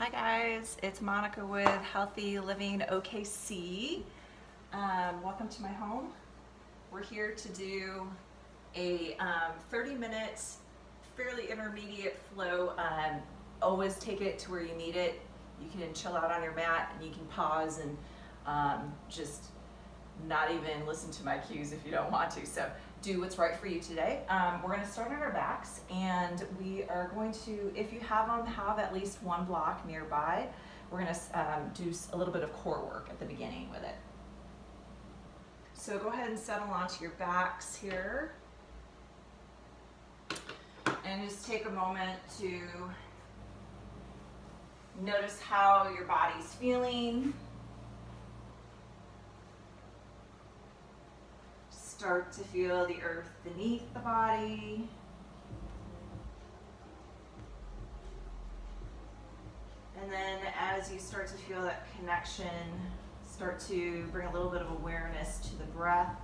Hi guys, it's Monica with Healthy Living OKC. Um, welcome to my home. We're here to do a um, 30 minute, fairly intermediate flow. Um, always take it to where you need it. You can chill out on your mat and you can pause and um, just not even listen to my cues if you don't want to. So do what's right for you today. Um, we're going to start on our backs and we are going to, if you have them, have at least one block nearby. We're going to um, do a little bit of core work at the beginning with it. So go ahead and settle onto your backs here. And just take a moment to notice how your body's feeling. Start to feel the earth beneath the body. And then as you start to feel that connection, start to bring a little bit of awareness to the breath.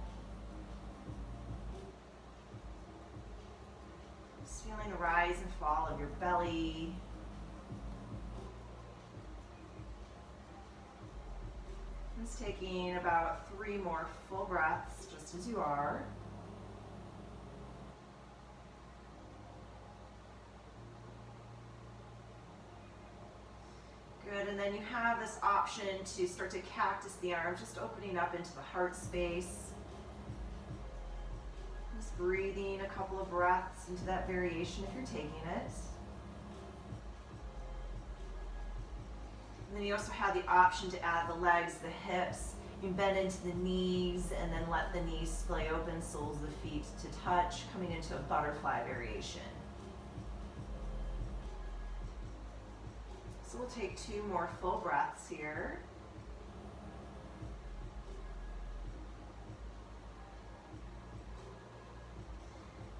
Just feeling the rise and fall of your belly. Taking about three more full breaths just as you are. Good, and then you have this option to start to cactus the arm, just opening up into the heart space. Just breathing a couple of breaths into that variation if you're taking it. Then you also have the option to add the legs, the hips. You bend into the knees and then let the knees splay open, soles of the feet to touch, coming into a butterfly variation. So we'll take two more full breaths here.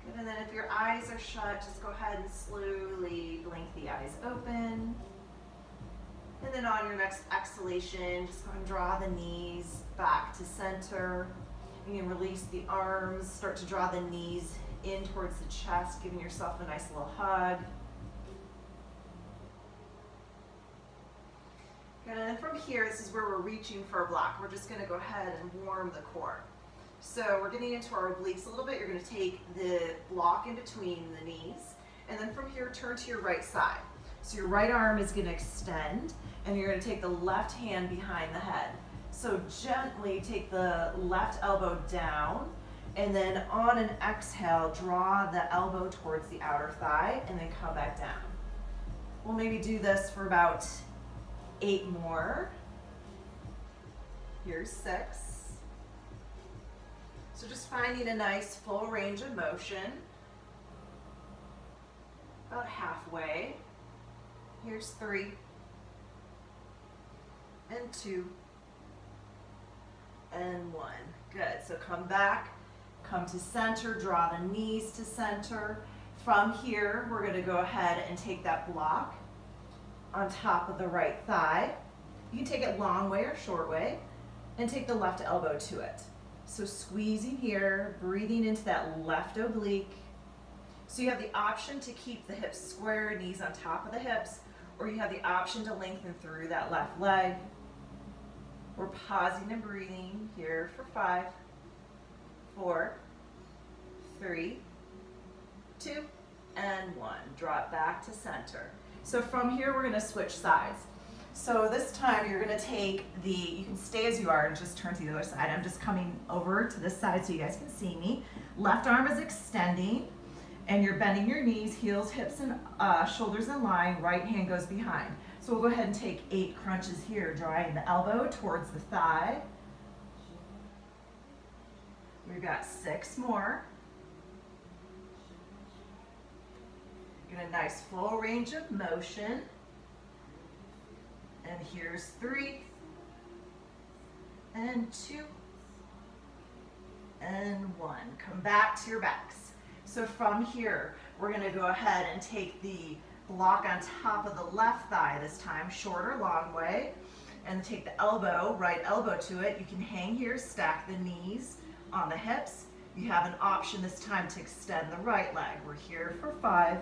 Good, and then if your eyes are shut, just go ahead and slowly blink the eyes open. And then on your next exhalation, just go and draw the knees back to center. You can release the arms, start to draw the knees in towards the chest, giving yourself a nice little hug. And then from here, this is where we're reaching for a block. We're just gonna go ahead and warm the core. So we're getting into our obliques a little bit. You're gonna take the block in between the knees, and then from here, turn to your right side. So your right arm is gonna extend and you're gonna take the left hand behind the head. So gently take the left elbow down and then on an exhale, draw the elbow towards the outer thigh and then come back down. We'll maybe do this for about eight more. Here's six. So just finding a nice full range of motion. About halfway. Here's three and two and one. Good, so come back, come to center, draw the knees to center. From here, we're gonna go ahead and take that block on top of the right thigh. You can take it long way or short way and take the left elbow to it. So squeezing here, breathing into that left oblique. So you have the option to keep the hips square, knees on top of the hips, or you have the option to lengthen through that left leg. We're pausing and breathing here for five, four, three, two, and one. Drop back to center. So from here, we're gonna switch sides. So this time you're gonna take the, you can stay as you are and just turn to the other side. I'm just coming over to this side so you guys can see me. Left arm is extending and you're bending your knees, heels, hips, and uh, shoulders in line. Right hand goes behind. So we'll go ahead and take eight crunches here, drawing the elbow towards the thigh. We've got six more. Get a nice full range of motion. And here's three, and two, and one. Come back to your backs. So from here, we're gonna go ahead and take the block on top of the left thigh this time, shorter, long way, and take the elbow, right elbow to it. You can hang here, stack the knees on the hips. You have an option this time to extend the right leg. We're here for five,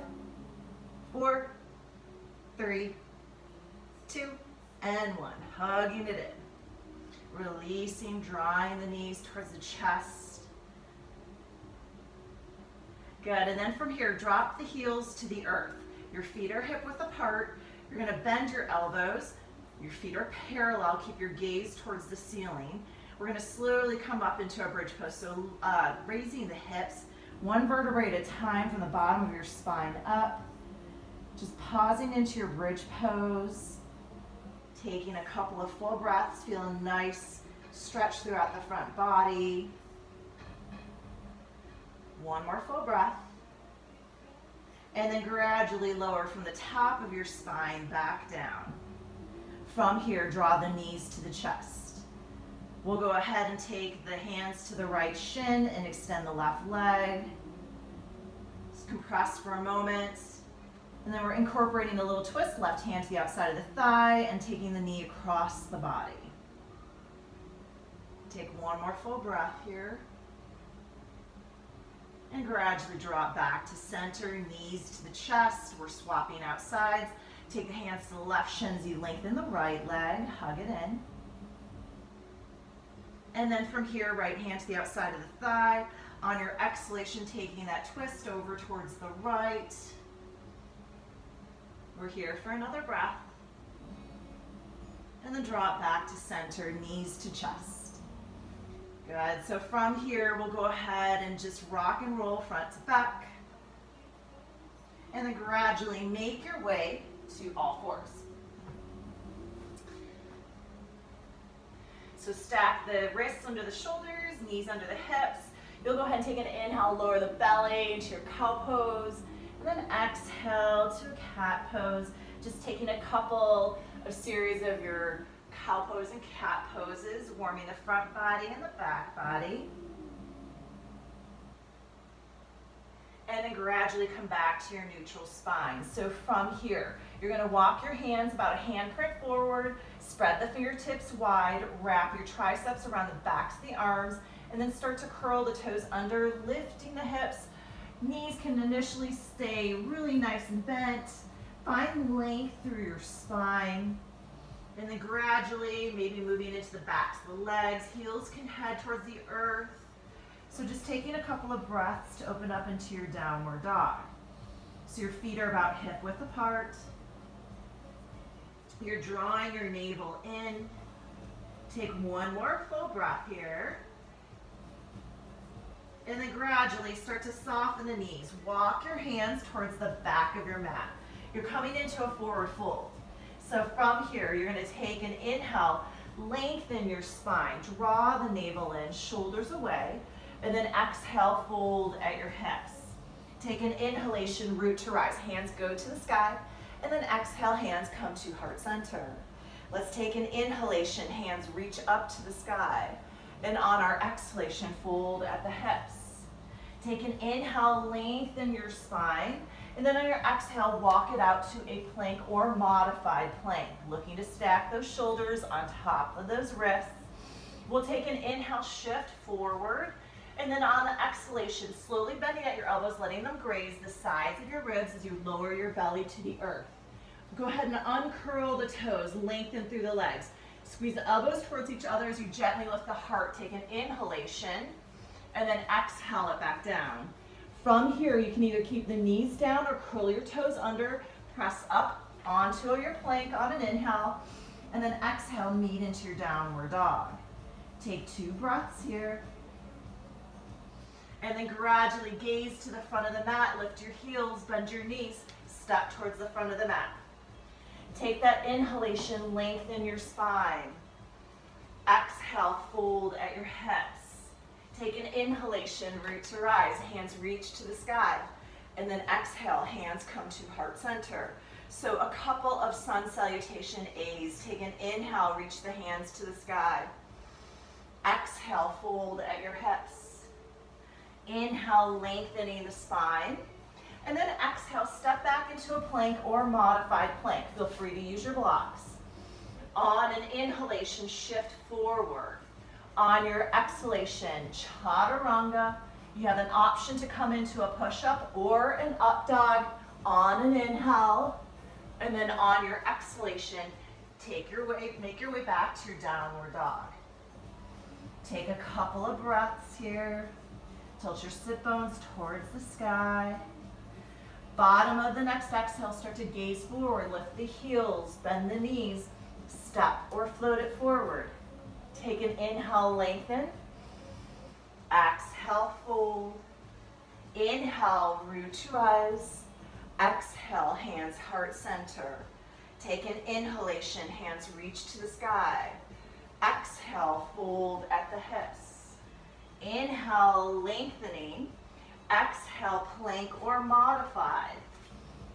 four, three, two, and one. Hugging it in. Releasing, drawing the knees towards the chest. Good, and then from here, drop the heels to the earth. Your feet are hip width apart. You're gonna bend your elbows. Your feet are parallel. Keep your gaze towards the ceiling. We're gonna slowly come up into a bridge pose. So uh, raising the hips, one vertebrae at a time from the bottom of your spine up. Just pausing into your bridge pose. Taking a couple of full breaths, feeling nice stretch throughout the front body. One more full breath. And then gradually lower from the top of your spine back down. From here, draw the knees to the chest. We'll go ahead and take the hands to the right shin and extend the left leg. Just compress for a moment. And then we're incorporating a little twist, left hand to the outside of the thigh and taking the knee across the body. Take one more full breath here. And gradually drop back to center, knees to the chest. We're swapping out sides. Take the hands to the left shins, you lengthen the right leg, hug it in. And then from here, right hand to the outside of the thigh. On your exhalation, taking that twist over towards the right. We're here for another breath. And then drop back to center, knees to chest. Good, so from here, we'll go ahead and just rock and roll front to back. And then gradually make your way to all fours. So stack the wrists under the shoulders, knees under the hips. You'll go ahead and take an inhale, lower the belly into your cow pose, and then exhale to a cat pose. Just taking a couple of series of your cow pose and cat poses, warming the front body and the back body. And then gradually come back to your neutral spine. So from here, you're gonna walk your hands about a handprint forward, spread the fingertips wide, wrap your triceps around the backs of the arms, and then start to curl the toes under, lifting the hips. Knees can initially stay really nice and bent. Find length through your spine. And then gradually, maybe moving into the backs of the legs, heels can head towards the earth. So just taking a couple of breaths to open up into your downward dog. So your feet are about hip width apart. You're drawing your navel in. Take one more full breath here. And then gradually start to soften the knees. Walk your hands towards the back of your mat. You're coming into a forward fold. So from here, you're gonna take an inhale, lengthen your spine, draw the navel in, shoulders away, and then exhale, fold at your hips. Take an inhalation, root to rise. Hands go to the sky, and then exhale, hands come to heart center. Let's take an inhalation, hands reach up to the sky. And on our exhalation, fold at the hips. Take an inhale, lengthen your spine. And then on your exhale, walk it out to a plank or modified plank. Looking to stack those shoulders on top of those wrists. We'll take an inhale, shift forward. And then on the exhalation, slowly bending at your elbows, letting them graze the sides of your ribs as you lower your belly to the earth. Go ahead and uncurl the toes, lengthen through the legs. Squeeze the elbows towards each other as you gently lift the heart. Take an inhalation and then exhale it back down. From here, you can either keep the knees down or curl your toes under, press up onto your plank on an inhale, and then exhale, meet into your downward dog. Take two breaths here. And then gradually gaze to the front of the mat, lift your heels, bend your knees, step towards the front of the mat. Take that inhalation, lengthen your spine. Exhale, fold at your hips. Take an inhalation, root to rise, hands reach to the sky. And then exhale, hands come to heart center. So a couple of sun salutation A's. Take an inhale, reach the hands to the sky. Exhale, fold at your hips. Inhale, lengthening the spine. And then exhale, step back into a plank or modified plank. Feel free to use your blocks. On an inhalation, shift forward. On your exhalation, chaturanga, you have an option to come into a push-up or an up dog on an inhale. And then on your exhalation, Take your way, make your way back to your downward dog. Take a couple of breaths here. Tilt your sit bones towards the sky. Bottom of the next exhale, start to gaze forward. Lift the heels, bend the knees. Step or float it forward. Take an inhale, lengthen. Exhale, fold. Inhale, root to rise. Exhale, hands heart center. Take an inhalation, hands reach to the sky. Exhale, fold at the hips. Inhale, lengthening. Exhale, plank or modified.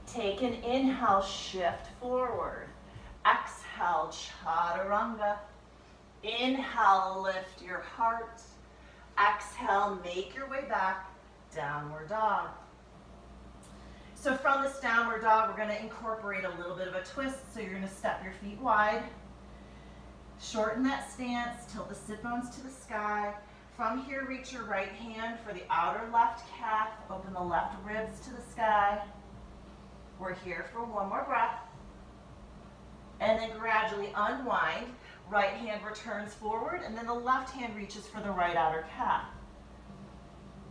Take an inhale, shift forward. Exhale, chaturanga. Inhale, lift your heart. Exhale, make your way back, downward dog. So from this downward dog, we're gonna incorporate a little bit of a twist. So you're gonna step your feet wide, shorten that stance, tilt the sit bones to the sky. From here, reach your right hand for the outer left calf, open the left ribs to the sky. We're here for one more breath. And then gradually unwind. Right hand returns forward, and then the left hand reaches for the right outer calf.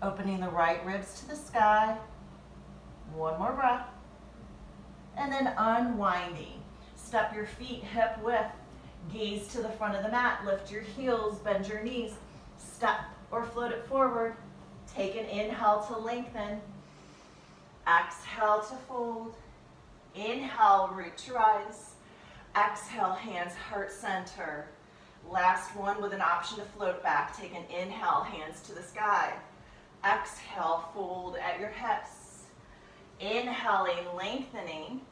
Opening the right ribs to the sky. One more breath. And then unwinding. Step your feet hip width. Gaze to the front of the mat. Lift your heels, bend your knees. Step or float it forward. Take an inhale to lengthen. Exhale to fold. Inhale, root to rise. Exhale, hands heart center. Last one with an option to float back. Take an inhale, hands to the sky. Exhale, fold at your hips. Inhaling, lengthening.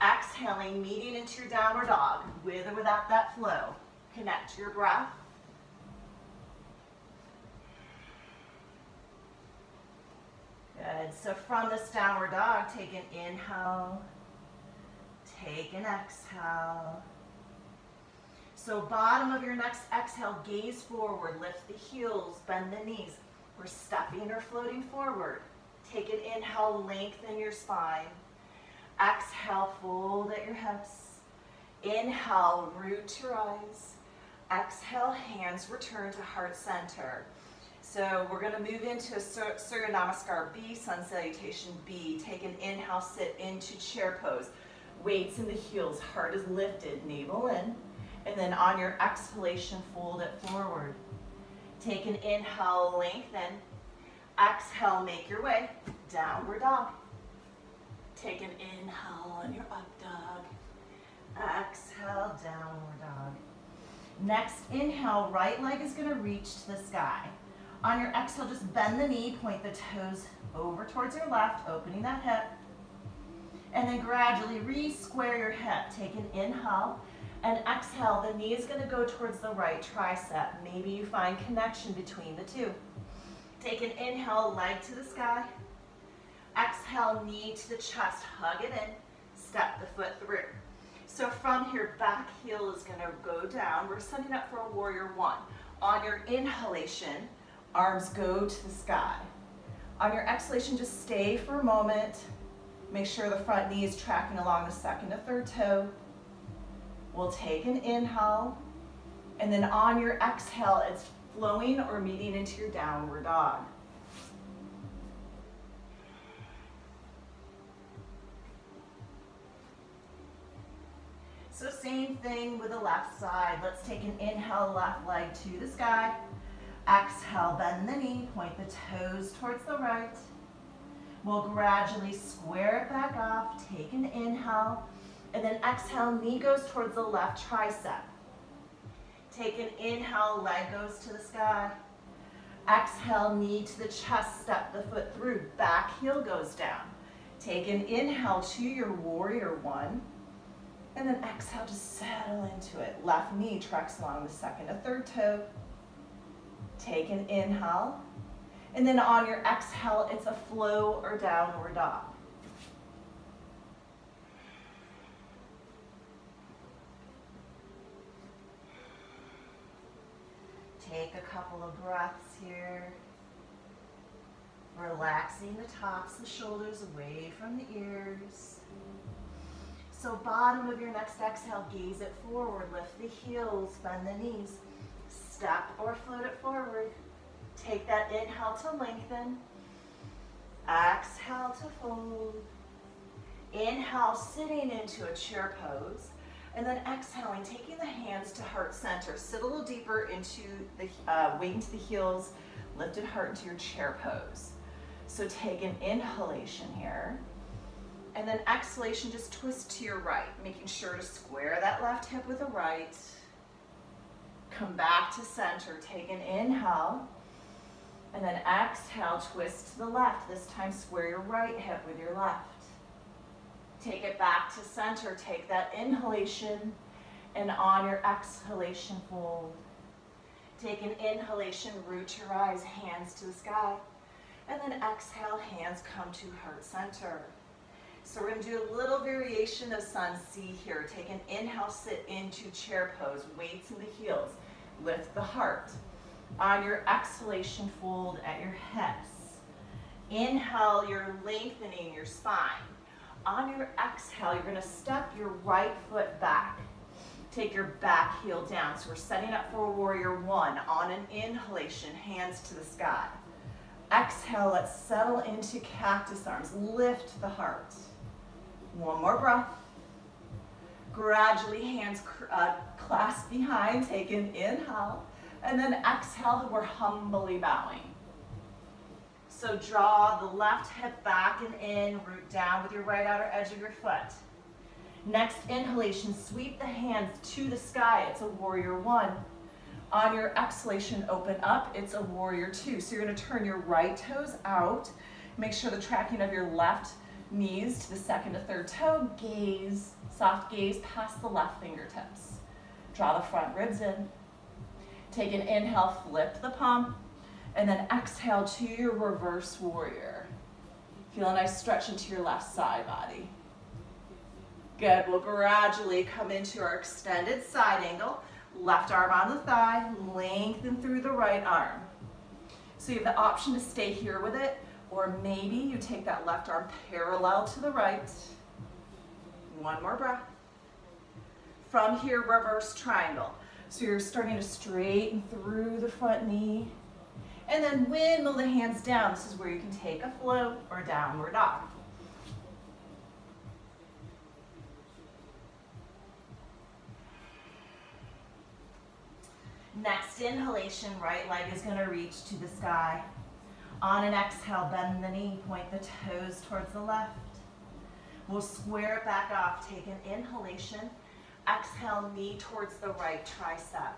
Exhaling, meeting into your downward dog, with or without that flow. Connect to your breath. Good. So from this downward dog, take an inhale. Take an exhale. So bottom of your next exhale, gaze forward, lift the heels, bend the knees. We're stepping or floating forward. Take an inhale, lengthen your spine. Exhale, fold at your hips. Inhale, root to rise. Exhale, hands return to heart center. So we're going to move into Surya Namaskar B, Sun Salutation B. Take an inhale, sit into chair pose weights in the heels, heart is lifted, navel in. And then on your exhalation, fold it forward. Take an inhale, lengthen. Exhale, make your way, downward dog. Take an inhale on your up dog. Exhale, downward dog. Next inhale, right leg is gonna reach to the sky. On your exhale, just bend the knee, point the toes over towards your left, opening that hip. And then gradually re-square your hip. Take an inhale and exhale. The knee is going to go towards the right tricep. Maybe you find connection between the two. Take an inhale, leg to the sky. Exhale, knee to the chest. Hug it in. Step the foot through. So from here, back heel is going to go down. We're setting up for a warrior one. On your inhalation, arms go to the sky. On your exhalation, just stay for a moment. Make sure the front knee is tracking along the second to third toe. We'll take an inhale, and then on your exhale, it's flowing or meeting into your downward dog. So same thing with the left side. Let's take an inhale, left leg to the sky. Exhale, bend the knee, point the toes towards the right. We'll gradually square it back off, take an inhale, and then exhale, knee goes towards the left tricep. Take an inhale, leg goes to the sky. Exhale, knee to the chest, step the foot through, back heel goes down. Take an inhale to your warrior one, and then exhale, to settle into it. Left knee tracks along the second to third toe. Take an inhale, and then on your exhale, it's a flow or downward dog. Take a couple of breaths here. Relaxing the tops of the shoulders away from the ears. So bottom of your next exhale, gaze it forward, lift the heels, bend the knees. Step or float it forward. Take that inhale to lengthen. Exhale to fold. Inhale, sitting into a chair pose. And then exhaling, taking the hands to heart center. Sit a little deeper into the uh, weight into the heels, lifted heart into your chair pose. So take an inhalation here. And then exhalation, just twist to your right, making sure to square that left hip with the right. Come back to center, take an inhale. And then exhale, twist to the left. This time square your right hip with your left. Take it back to center, take that inhalation, and on your exhalation, fold. Take an inhalation, root your eyes, hands to the sky. And then exhale, hands come to heart center. So we're gonna do a little variation of sun C here. Take an inhale, sit into chair pose, weights in the heels, lift the heart. On your exhalation, fold at your hips. Inhale, you're lengthening your spine. On your exhale, you're gonna step your right foot back. Take your back heel down. So we're setting up for warrior one. On an inhalation, hands to the sky. Exhale, let's settle into cactus arms. Lift the heart. One more breath. Gradually, hands uh, clasp behind. Take an inhale. And then exhale, we're humbly bowing. So draw the left hip back and in, root down with your right outer edge of your foot. Next inhalation, sweep the hands to the sky. It's a warrior one. On your exhalation, open up. It's a warrior two. So you're gonna turn your right toes out. Make sure the tracking of your left knees to the second to third toe. Gaze, soft gaze past the left fingertips. Draw the front ribs in. Take an inhale, flip the palm, and then exhale to your reverse warrior. Feel a nice stretch into your left side body. Good, we'll gradually come into our extended side angle. Left arm on the thigh, lengthen through the right arm. So you have the option to stay here with it, or maybe you take that left arm parallel to the right. One more breath. From here, reverse triangle. So you're starting to straighten through the front knee. And then windmill the hands down. This is where you can take a float or downward dog. Next inhalation, right leg is gonna reach to the sky. On an exhale, bend the knee, point the toes towards the left. We'll square it back off. Take an inhalation. Exhale, knee towards the right tricep.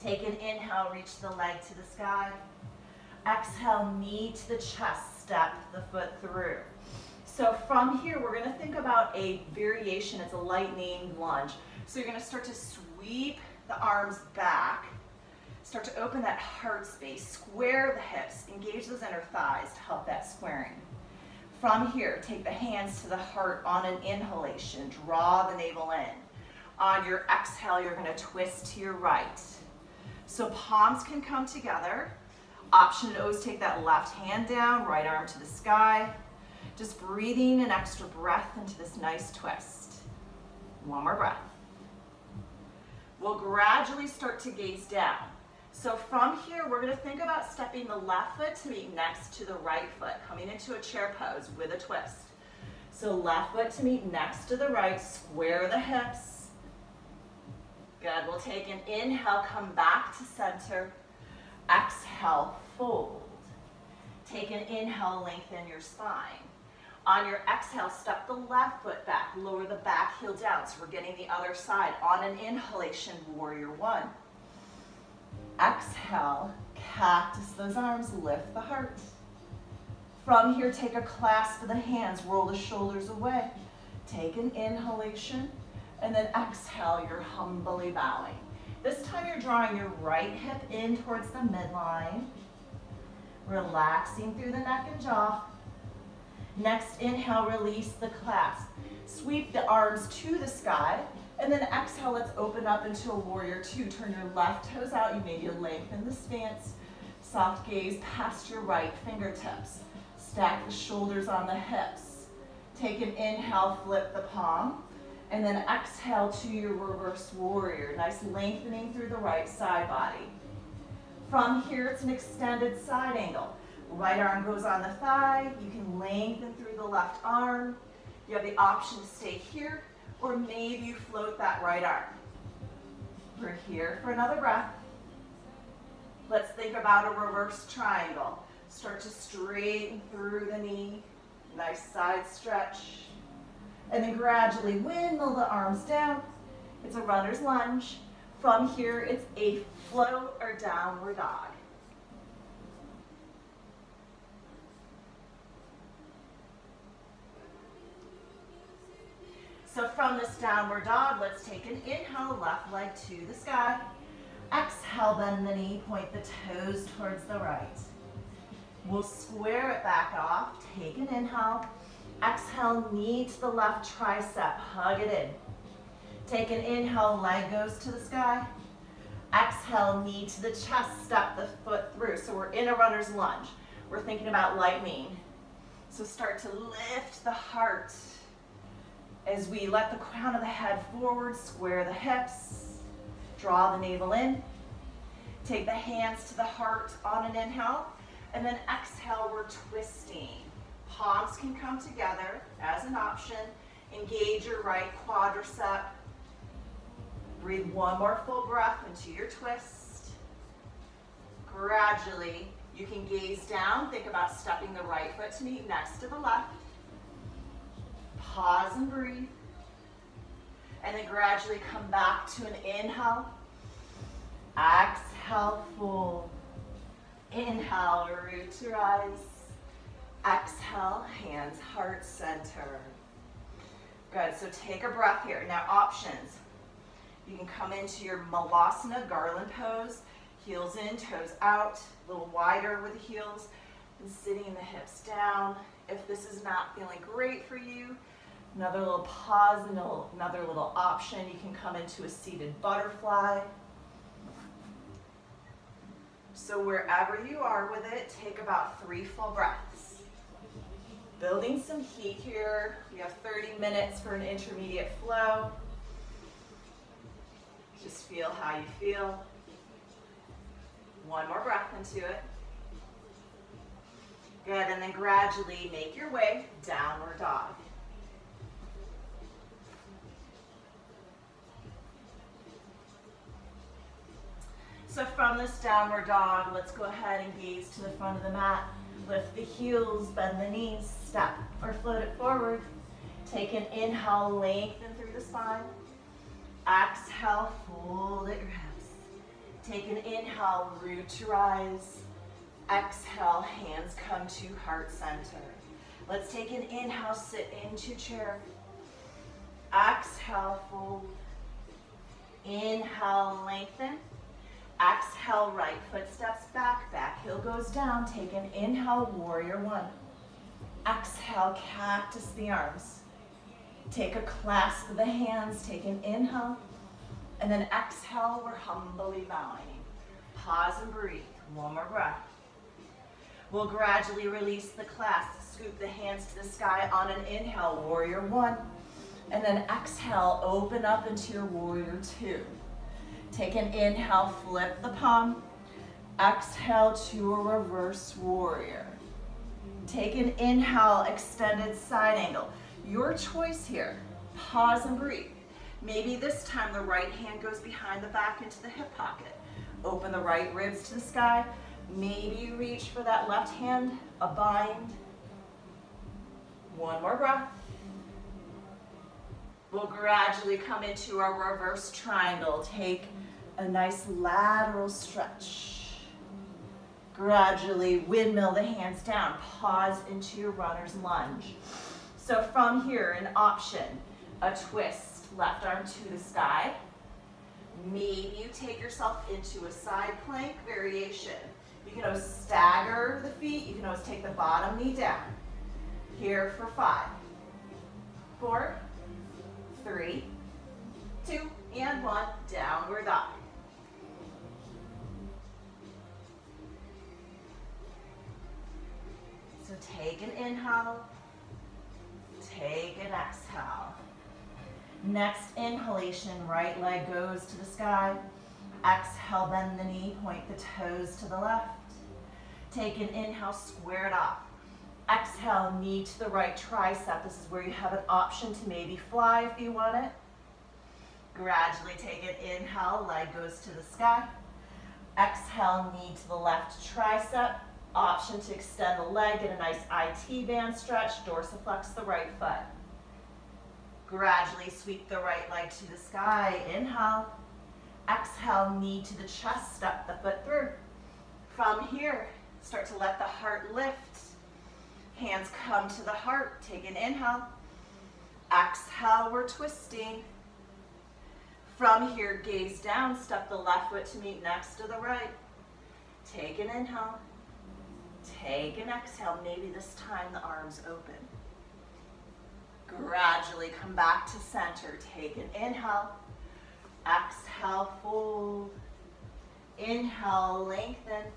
Take an inhale, reach the leg to the sky. Exhale, knee to the chest, step the foot through. So from here, we're gonna think about a variation. It's a lightning lunge. So you're gonna start to sweep the arms back. Start to open that heart space, square the hips, engage those inner thighs to help that squaring. From here, take the hands to the heart on an inhalation. Draw the navel in. On your exhale, you're gonna twist to your right. So palms can come together. Option to always take that left hand down, right arm to the sky. Just breathing an extra breath into this nice twist. One more breath. We'll gradually start to gaze down. So from here, we're gonna think about stepping the left foot to meet next to the right foot, coming into a chair pose with a twist. So left foot to meet next to the right, square the hips. Good, we'll take an inhale, come back to center. Exhale, fold. Take an inhale, lengthen your spine. On your exhale, step the left foot back, lower the back heel down. So we're getting the other side. On an inhalation, warrior one. Exhale, cactus those arms, lift the heart. From here, take a clasp of the hands, roll the shoulders away. Take an inhalation, and then exhale, you're humbly bowing. This time you're drawing your right hip in towards the midline, relaxing through the neck and jaw. Next inhale, release the clasp. Sweep the arms to the sky, and then exhale, let's open up into a warrior two. Turn your left toes out. You maybe lengthen the stance. Soft gaze past your right fingertips. Stack the shoulders on the hips. Take an inhale, flip the palm, and then exhale to your reverse warrior. Nice lengthening through the right side body. From here, it's an extended side angle. Right arm goes on the thigh. You can lengthen through the left arm. You have the option to stay here, or maybe you float that right arm. We're here for another breath. Let's think about a reverse triangle. Start to straighten through the knee. Nice side stretch. And then gradually windmill the arms down. It's a runner's lunge. From here, it's a float or downward dog. So from this downward dog, let's take an inhale, left leg to the sky. Exhale, bend the knee, point the toes towards the right. We'll square it back off. Take an inhale. Exhale, knee to the left tricep. Hug it in. Take an inhale, leg goes to the sky. Exhale, knee to the chest, step the foot through. So we're in a runner's lunge. We're thinking about lightning. So start to lift the heart as we let the crown of the head forward, square the hips, draw the navel in. Take the hands to the heart on an inhale. And then exhale, we're twisting. Palms can come together as an option. Engage your right quadricep. Breathe one more full breath into your twist. Gradually, you can gaze down. Think about stepping the right foot to meet next to the left. Pause and breathe. And then gradually come back to an inhale. Exhale, full. Inhale, root to rise. Exhale, hands heart center. Good, so take a breath here. Now options. You can come into your Malasana garland pose. Heels in, toes out, a little wider with the heels. And sitting the hips down. If this is not feeling great for you, another little pause, another little option. You can come into a seated butterfly. So wherever you are with it, take about three full breaths. Building some heat here. We have 30 minutes for an intermediate flow. Just feel how you feel. One more breath into it. Good, and then gradually make your way downward dog. So from this downward dog, let's go ahead and gaze to the front of the mat. Lift the heels, bend the knees, step or float it forward. Take an inhale, lengthen through the spine. Exhale, fold at your hips. Take an inhale, root to rise. Exhale, hands come to heart center. Let's take an inhale, sit into chair. Exhale, fold. Inhale, lengthen. Exhale, right foot steps back, back heel goes down. Take an inhale, warrior one. Exhale, cactus the arms. Take a clasp of the hands, take an inhale. And then exhale, we're humbly bowing. Pause and breathe, one more breath. We'll gradually release the clasp, scoop the hands to the sky on an inhale, warrior one. And then exhale, open up into your warrior two. Take an inhale, flip the palm. Exhale to a reverse warrior. Take an inhale, extended side angle. Your choice here. Pause and breathe. Maybe this time the right hand goes behind the back into the hip pocket. Open the right ribs to the sky. Maybe reach for that left hand, a bind. One more breath. We'll gradually come into our reverse triangle. Take a nice lateral stretch. Gradually windmill the hands down. Pause into your runner's lunge. So from here, an option, a twist, left arm to the sky. Maybe you take yourself into a side plank variation. You can always stagger the feet. You can always take the bottom knee down. Here for five, four, three, two, and one. Downward dog. So take an inhale, Take an exhale. Next inhalation, right leg goes to the sky. Exhale, bend the knee, point the toes to the left. Take an inhale, square it off. Exhale, knee to the right tricep. This is where you have an option to maybe fly if you want it. Gradually take an inhale, leg goes to the sky. Exhale, knee to the left tricep. Option to extend the leg, get a nice IT band stretch, dorsiflex the right foot. Gradually sweep the right leg to the sky. Inhale. Exhale, knee to the chest, step the foot through. From here, start to let the heart lift. Hands come to the heart. Take an inhale. Exhale, we're twisting. From here, gaze down, step the left foot to meet next to the right. Take an inhale. Take an exhale. Maybe this time the arms open. Gradually come back to center. Take an inhale. Exhale, fold. Inhale, lengthen.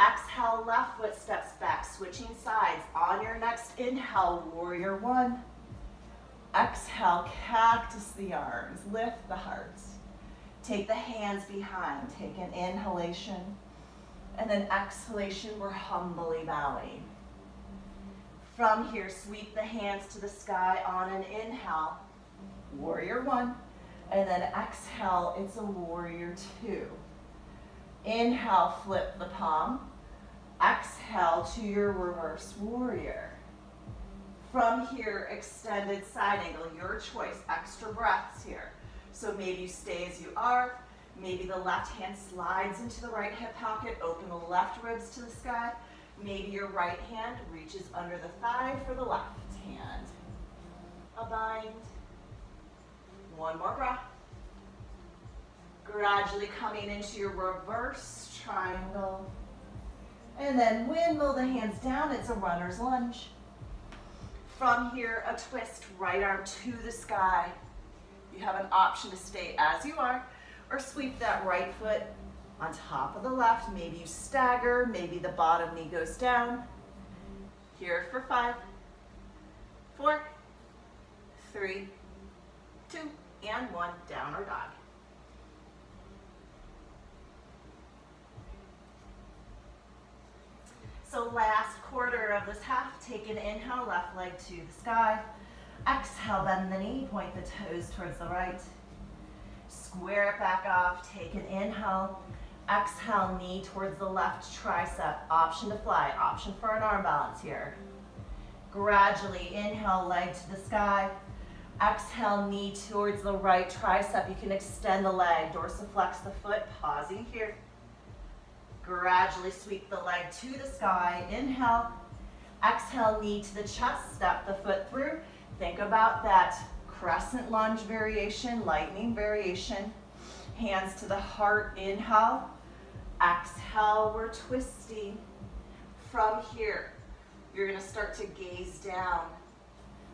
Exhale, left foot steps back, switching sides. On your next inhale, warrior one. Exhale, cactus the arms, lift the heart. Take the hands behind, take an inhalation, and then exhalation, we're humbly bowing. From here, sweep the hands to the sky on an inhale, warrior one, and then exhale, it's a warrior two. Inhale, flip the palm. Exhale to your reverse warrior. From here, extended side angle, your choice, extra breaths here. So maybe you stay as you are, maybe the left hand slides into the right hip pocket, open the left ribs to the sky. Maybe your right hand reaches under the thigh for the left hand. A bind. One more breath. Gradually coming into your reverse triangle. And then windmill the hands down, it's a runner's lunge. From here, a twist, right arm to the sky. You have an option to stay as you are or sweep that right foot on top of the left. Maybe you stagger, maybe the bottom knee goes down. Here for five, four, three, two, and one, downward dog. So last quarter of this half, take an inhale, left leg to the sky. Exhale, bend the knee, point the toes towards the right. Square it back off, take an inhale. Exhale, knee towards the left tricep. Option to fly, option for an arm balance here. Gradually, inhale, leg to the sky. Exhale, knee towards the right tricep. You can extend the leg, dorsiflex the foot, pausing here. Gradually sweep the leg to the sky. Inhale. Exhale, knee to the chest. Step the foot through. Think about that crescent lunge variation, lightning variation. Hands to the heart. Inhale. Exhale, we're twisting. From here, you're going to start to gaze down.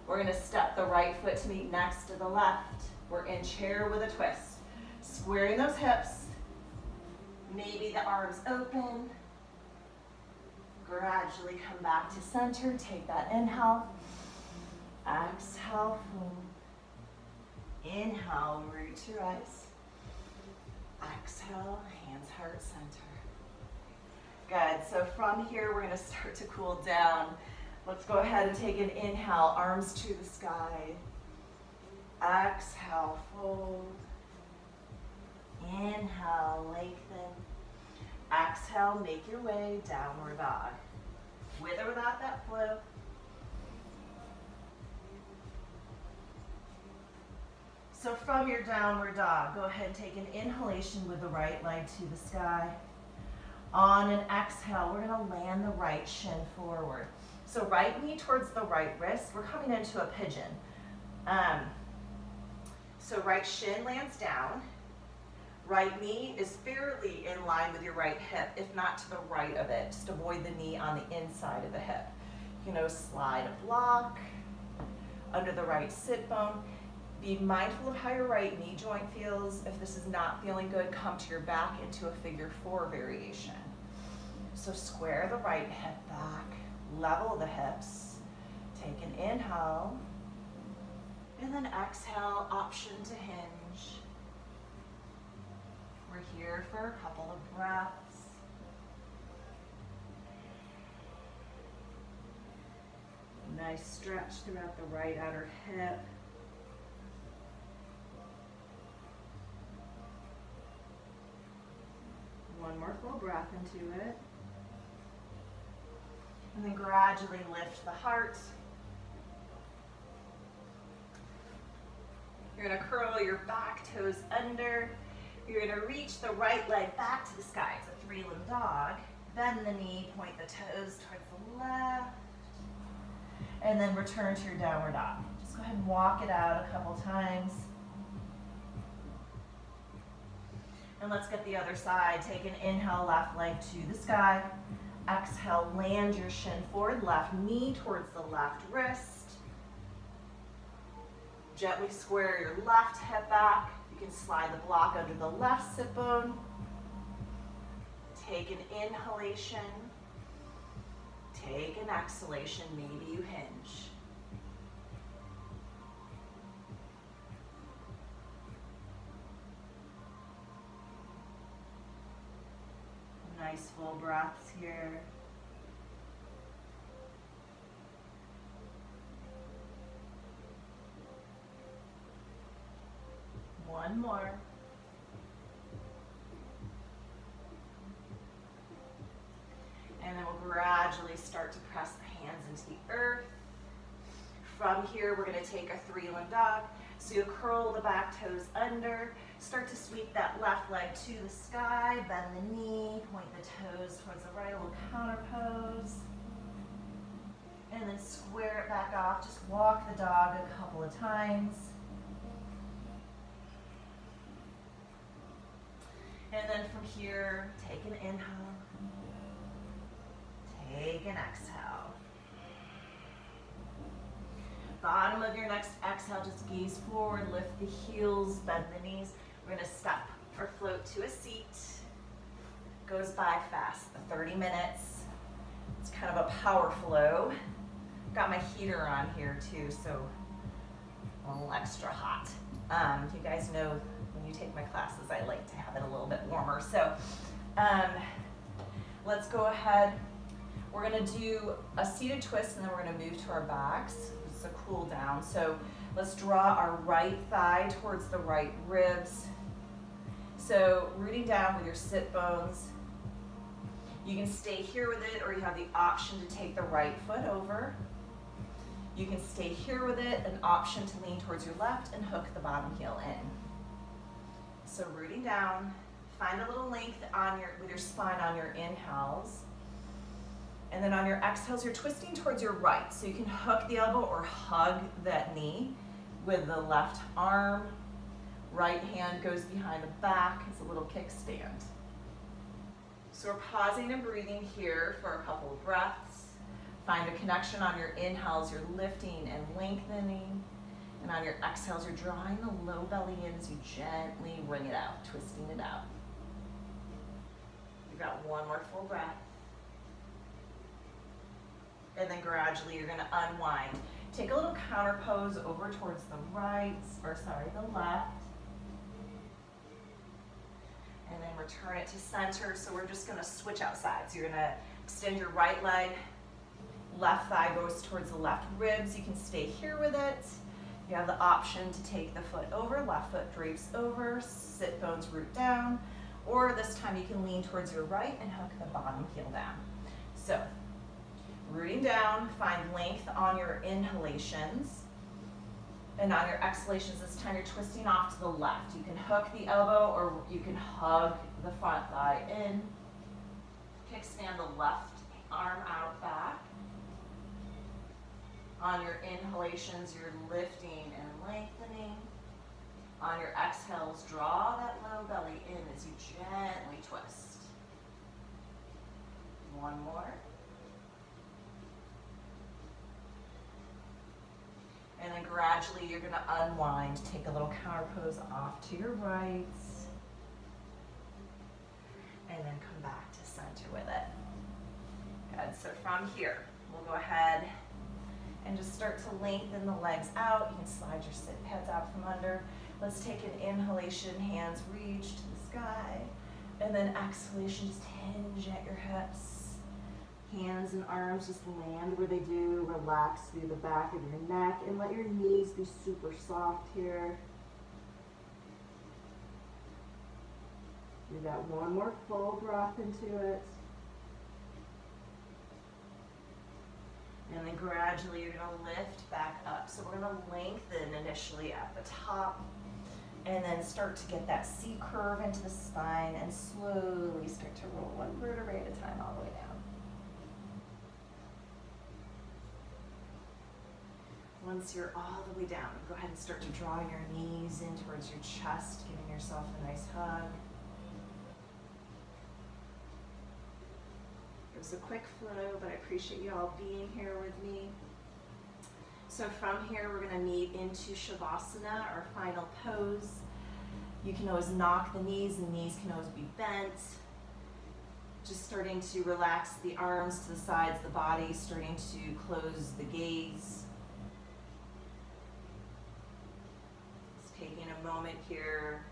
We're going to step the right foot to meet next to the left. We're in chair with a twist. Squaring those hips. Maybe the arms open. Gradually come back to center. Take that inhale. Exhale, fold. Inhale, root to rise. Exhale, hands, heart, center. Good, so from here we're gonna start to cool down. Let's go ahead and take an inhale, arms to the sky. Exhale, fold. Inhale, lengthen. Exhale, make your way, downward dog. With or without that flow. So from your downward dog, go ahead and take an inhalation with the right leg to the sky. On an exhale, we're gonna land the right shin forward. So right knee towards the right wrist, we're coming into a pigeon. Um, so right shin lands down, Right knee is fairly in line with your right hip, if not to the right of it. Just avoid the knee on the inside of the hip. You know, slide a block under the right sit bone. Be mindful of how your right knee joint feels. If this is not feeling good, come to your back into a figure four variation. So square the right hip back, level the hips. Take an inhale. And then exhale, option to hinge. We're here for a couple of breaths. Nice stretch throughout the right outer hip. One more full breath into it. And then gradually lift the heart. You're gonna curl your back toes under. You're gonna reach the right leg back to the sky. It's a three-limb dog. Bend the knee, point the toes towards the left. And then return to your downward dog. Just go ahead and walk it out a couple times. And let's get the other side. Take an inhale, left leg to the sky. Exhale, land your shin forward, left knee towards the left wrist. Gently square your left hip back. You can slide the block under the left sit bone. Take an inhalation. Take an exhalation, maybe you hinge. Nice full breaths here. One more. And then we'll gradually start to press the hands into the earth. From here, we're gonna take a three-limb dog. So you curl the back toes under, start to sweep that left leg to the sky, bend the knee, point the toes towards the right, a little counter pose. And then square it back off, just walk the dog a couple of times. And then from here, take an inhale, take an exhale. Bottom of your next exhale, just gaze forward, lift the heels, bend the knees. We're gonna step or float to a seat. Goes by fast, the 30 minutes. It's kind of a power flow. Got my heater on here too, so a little extra hot. Um, you guys know you take my classes, I like to have it a little bit warmer. So um, let's go ahead. We're gonna do a seated twist and then we're gonna move to our backs It's a cool down. So let's draw our right thigh towards the right ribs. So rooting down with your sit bones. You can stay here with it or you have the option to take the right foot over. You can stay here with it, an option to lean towards your left and hook the bottom heel in. So rooting down, find a little length on your, with your spine on your inhales. And then on your exhales, you're twisting towards your right. So you can hook the elbow or hug that knee with the left arm. Right hand goes behind the back. It's a little kickstand. So we're pausing and breathing here for a couple of breaths. Find a connection on your inhales. You're lifting and lengthening. And on your exhales, you're drawing the low belly in as you gently wring it out, twisting it out. You've got one more full breath and then gradually you're gonna unwind. Take a little counter pose over towards the right, or sorry, the left. And then return it to center. So we're just gonna switch out sides. You're gonna extend your right leg, left thigh goes towards the left ribs. You can stay here with it. You have the option to take the foot over, left foot drapes over, sit bones root down, or this time you can lean towards your right and hook the bottom heel down. So Rooting down, find length on your inhalations. And on your exhalations, this time you're twisting off to the left. You can hook the elbow or you can hug the front thigh in. Kickstand the left arm out back. On your inhalations, you're lifting and lengthening. On your exhales, draw that low belly in as you gently twist. One more. And then gradually you're gonna unwind, take a little counter pose off to your right. And then come back to center with it. Good, so from here, we'll go ahead and just start to lengthen the legs out. You can slide your sit pads out from under. Let's take an inhalation, hands reach to the sky. And then exhalation, just hinge at your hips. Hands and arms just land where they do. Relax through the back of your neck and let your knees be super soft here. Do that one more full breath into it. And then gradually you're gonna lift back up. So we're gonna lengthen initially at the top and then start to get that C curve into the spine and slowly start to roll one vertebrae at a time all the way down. Once you're all the way down, go ahead and start to draw your knees in towards your chest, giving yourself a nice hug. Was a quick flow, but I appreciate you all being here with me. So from here, we're gonna meet into Shavasana, our final pose. You can always knock the knees, the knees can always be bent. Just starting to relax the arms to the sides, the body starting to close the gaze. Just taking a moment here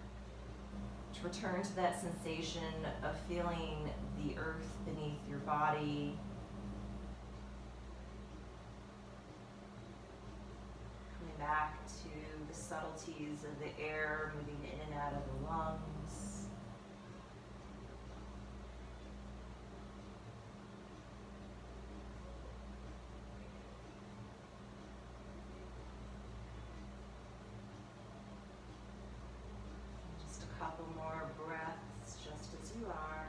return to that sensation of feeling the earth beneath your body. Coming back to the subtleties of the air moving in and out of the lungs. Just a couple more breaths, just as you are.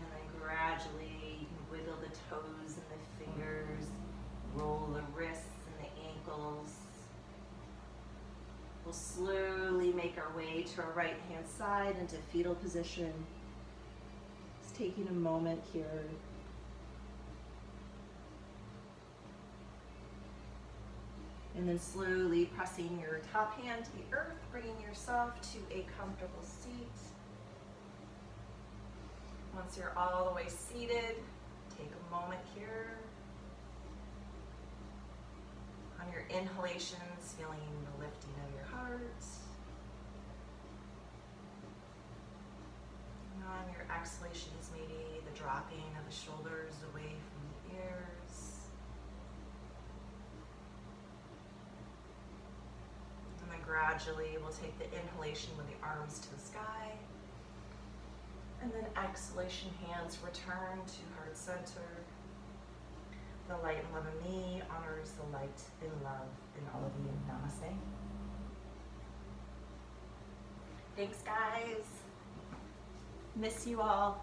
And then gradually you can wiggle the toes and the fingers, roll the wrists and the ankles. We'll slowly make our way to our right hand side into fetal position. Just taking a moment here. And then slowly pressing your top hand to the earth, bringing yourself to a comfortable seat. Once you're all the way seated, take a moment here. On your inhalations, feeling the lifting of your heart. And on your exhalations, maybe the dropping of the shoulders away from the ears. And then gradually, we'll take the inhalation with the arms to the sky. And then exhalation, hands return to heart center. The light and love in me honors the light and love in all of you. Namaste. Thanks, guys. Miss you all.